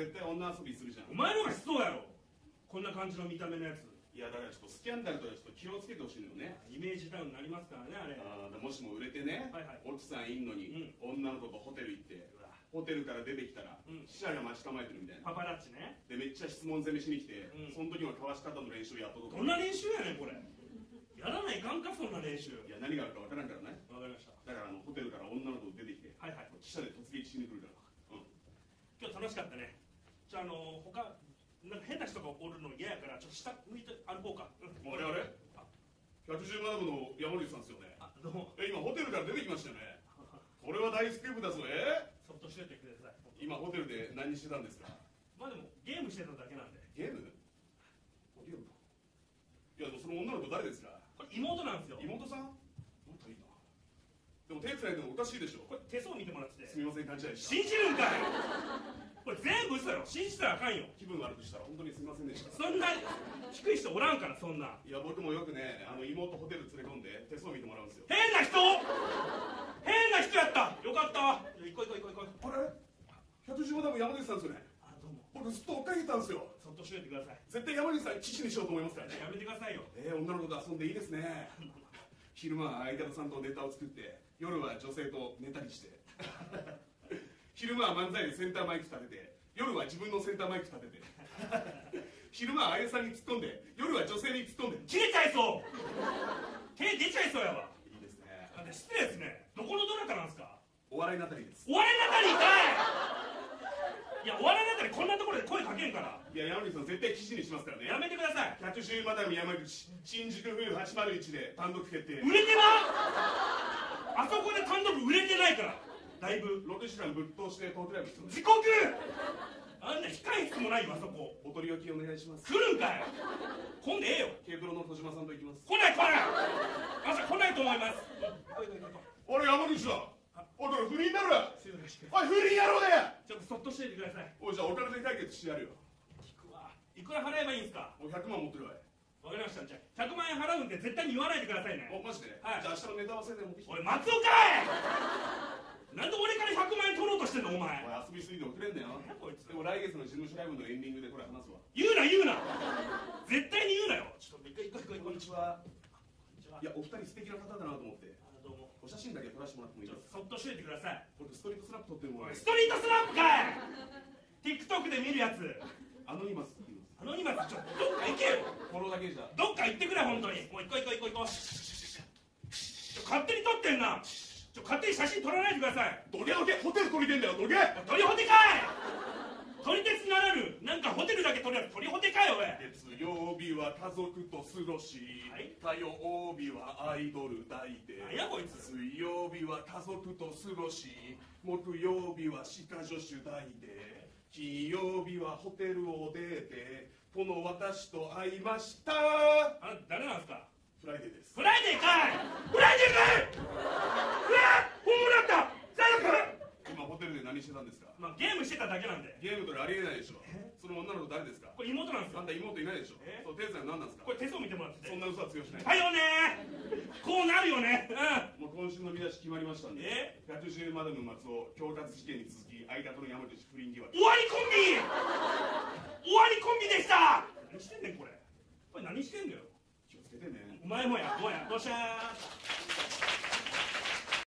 絶対女遊びするじゃん。お前の方がしそうやろ。こんな感じの見た目のやつ。いやだからちょっとスキャンダルとかちょっと気をつけてほしいのよね。イメージダウンになりますからねあれ。あーもしも売れてね、はいはい。奥さんいんのに、女の子とホテル行ってホテルから出てきたら、うん。記者が待ち構えてるみたいな。パパラッチね。でめっちゃ質問攻めしに来て、うん。その時の交わし方の練習やっとくどんな練習やねんこれ。やらないかんかそんな練習。いや何があるかわからんからね。わかりました。だからあのホテルから女の子出てきてはいはい。記者で突撃しに来るから、しかったね。じゃああの他なんか変な人がおるの嫌やからちょっと下向いて歩こうか、うん、あれあれ？あ。110マダムの山口さんですよね。あどうも。え今ホテルから出てきましたよね。これは大スクープだぞえ？そっとしておいてください。今ホテルで何してたんですか？まあでもゲームしてただけなんで。ゲーム？ゲーム？かいやでもその女の子誰ですか？これ妹なんですよ。妹さん？仲いいな。でも手つないでもおかしいでしょ。これ手相見てもらってて。すみません勘違いした信じるんかいろ信じたらあかんよ。気分悪くしたら。本当にすみませんでした。そんな低い人おらんからそんな。いや僕もよくねあの妹ホテル連れ込んで手相見てもらうんですよ。変な人！変な人やった。よかった行こう行こう行こう行こう。あれ？110マダム山口さんですよね？あどうも。僕ずっと追っかけてたんですよ。そっとしといてください。絶対山口さん記事にしようと思いますからね。やめてくださいよ。えー、女の子と遊んでいいですね。昼間は相方さんとネタを作って夜は女性と寝たりして。昼間は漫才でセンターマイク立てて夜は自分のセンターマイク立てて。昼間は相田さんに突っ込んで夜は女性に突っ込んで切れちゃいそう！手出ちゃいそうやわ。いいですね。あで失礼ですね。どこのどなたなんですか？お笑いなたりです。お笑いの中にかい！いやお笑いの中にこんなところで声かけんから。いや山口さん絶対記事にしますからね。やめてください。110マダム山口新宿風801で単独決定。売れてなあそこで単独売れてないからだいぶ6時間ぶっ通してトークライブするんです時刻あんな控え室もないよあそこ。お取り置きお願いします。来るんかい！来んでええよ。K プロの小島さんと行きます。来ない来ない。朝来ないと思います。あれ山口だ。おい不倫になる。静かにしておい不倫やろうでちょっとそっとしていてください。おいじゃあお金で解決してやるよ。聞くわ。いくら払えばいいんですか？おい100万持ってるわい。わかりました。じゃあ100万円払うんで絶対に言わないでくださいね。おマジで、はい。じゃあ明日のネタ合わせで持ってきて。おい松岡いなんで俺から100万円取ろうとしてんのお前？おい遊びすぎて遅れんだよ。こいつ。でも来月の事務所ライブのエンディングでこれ話すわ。言うな言うな。絶対に言うなよ。ちょっと一回一回一回こんにちはこんにちは。いやお二人素敵な方だなと思って。あどうも。お写真だけ撮らせてもらってもいいですか？そっとしといてください。僕ストリートスナップ撮ってるもんストリートスナップかい。TikTok で見るやつ。アノニマスって言うんですアノニマスちょっとどっか行けよ。フォローだけじゃ。どっか行ってくれ本当に。もう行こう行こう行こう。行こうちょ勝手に撮ってんなちょ勝手に写真撮らないでください。どけどけホテル撮りてんだよどけ鳥ホテかい。鳥鉄ならぬなんかホテルだけ撮るやつ鳥ホテかいおい。月曜日は家族と過ごし、はい。火曜日はアイドル抱いてなんやこいつ。水曜日は家族と過ごし木曜日は歯科助手抱いて金曜日はホテルを出てこの私と会いました。あ誰なんですか？フライデーです。フライデーかい！フライデーかいうわ本物だった最悪今ホテルで何してたんですかまあゲームしてただけなんで。ゲームとかありえないでしょ。その女の子誰ですか？これ妹なんですよ。あんた妹いないでしょ。え？そうテイさん何なんですか？これ手相見てもらって。てそんな嘘は通用しない。だよねこうなるよね。うん。もう今週の見出し決まりましたんでえ？110マダム松尾恐喝事件に続き相方の山口不倫疑惑終わりコンビ！終わりコンビでした！何してんねんこれ。これ何してんだよ。気をつけてね。お前もやお前やどうしたー